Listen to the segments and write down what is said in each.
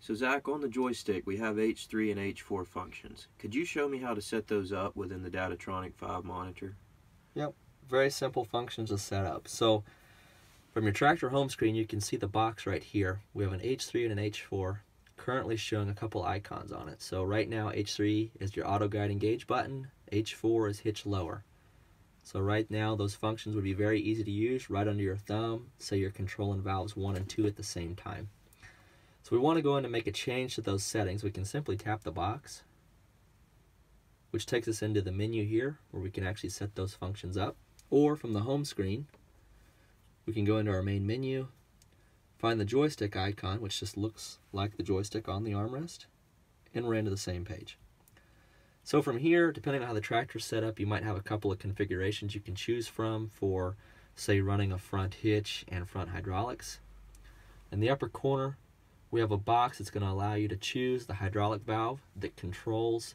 So Zach, on the joystick, we have H3 and H4 functions. Could you show me how to set those up within the Datatronic 5 monitor? Yep, very simple functions to set up. So from your tractor home screen, you can see the box right here. We have an H3 and an H4 currently showing a couple icons on it. So right now H3 is your auto guide engage button, H4 is hitch lower. So right now those functions would be very easy to use right under your thumb, say you're controlling valves 1 and 2 at the same time. So we want to go in and make a change to those settings. We can simply tap the box, which takes us into the menu here where we can actually set those functions up. Or from the home screen, we can go into our main menu, find the joystick icon, which just looks like the joystick on the armrest, and we're into the same page. So from here, depending on how the tractor's set up, you might have a couple of configurations you can choose from for, say, running a front hitch and front hydraulics. In the upper corner, we have a box that's going to allow you to choose the hydraulic valve that controls,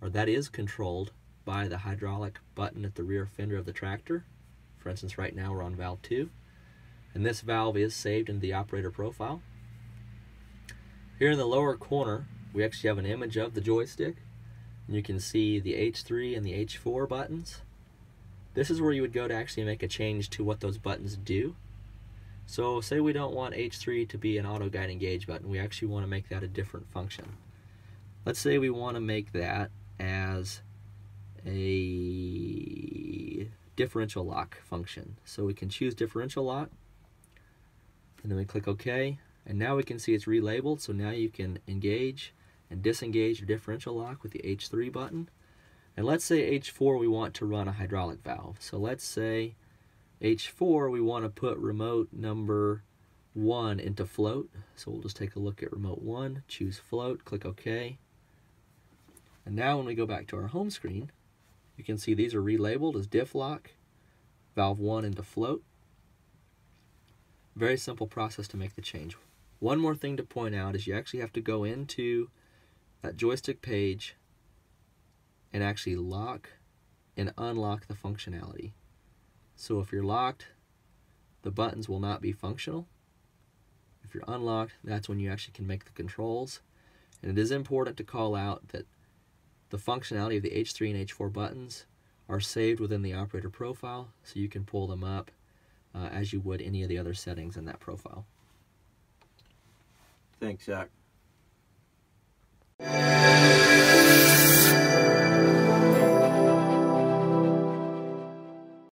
or that is controlled by the hydraulic button at the rear fender of the tractor. For instance, right now we're on valve 2. And this valve is saved in the operator profile. Here in the lower corner, we actually have an image of the joystick. And you can see the H3 and the H4 buttons. This is where you would go to actually make a change to what those buttons do. So say we don't want H3 to be an auto guide engage button, we actually want to make that a different function. Let's say we want to make that as a differential lock function. So we can choose differential lock, and then we click OK, and now we can see it's relabeled, so now you can engage and disengage your differential lock with the H3 button. And let's say H4 we want to run a hydraulic valve. So let's say H4, we want to put remote number 1 into float. So we'll just take a look at remote 1, choose float, click OK. And now when we go back to our home screen, you can see these are relabeled as diff lock, valve 1 into float. Very simple process to make the change. One more thing to point out is you actually have to go into that joystick page and actually lock and unlock the functionality. So if you're locked, the buttons will not be functional. If you're unlocked, that's when you actually can make the controls. And it is important to call out that the functionality of the H3 and H4 buttons are saved within the operator profile, so you can pull them up uh, as you would any of the other settings in that profile. Thanks, Zach.